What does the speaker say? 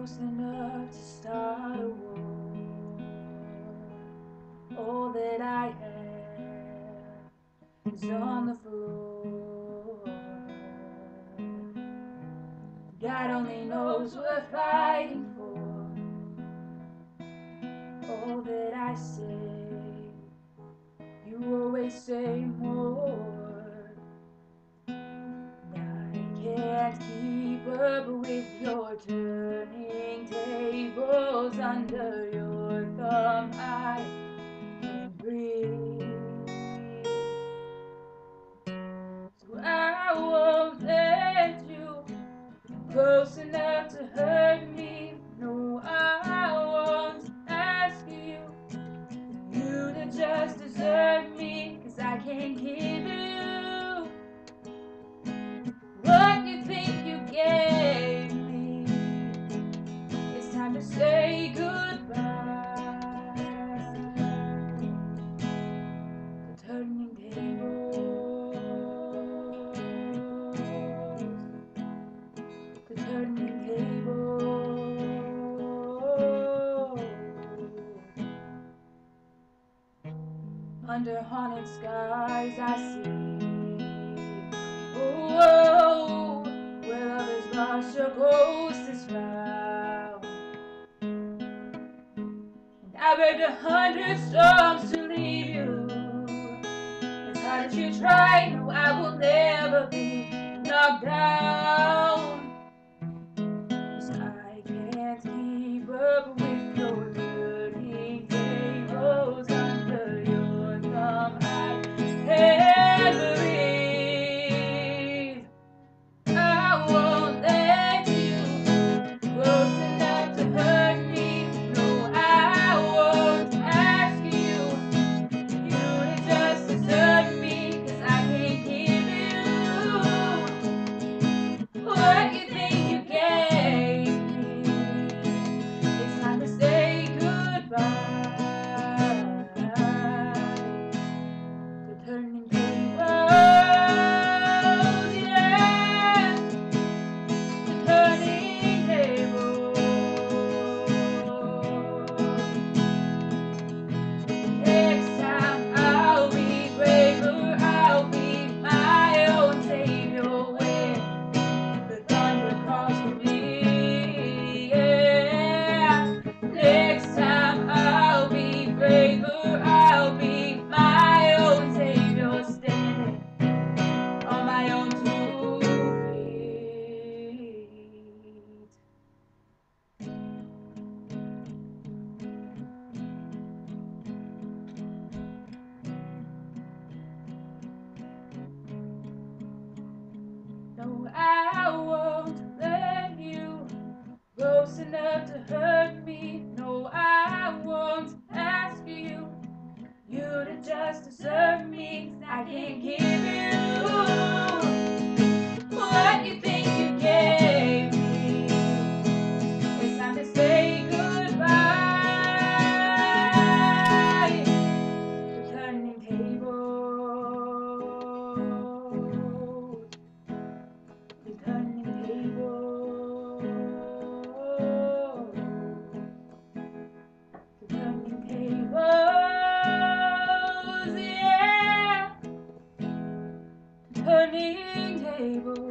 close enough to start a war. All that I have is on the floor. God only knows what we're fighting for. All that I say, you always say more. I can't keep up with your turning tables under your thumb. I can't breathe. So I won't let you close enough to hurt me. No, I won't ask you. You to just desert me, cause I can't give you Under haunted skies, I see. Oh, where love is lost, your ghost is found. And I begged a hundred storms to leave you. As hard as you try, no, I will never be knocked down. I won't let you close enough to hurt me. No, I won't ask you. You to just desert me. I can't give burning table.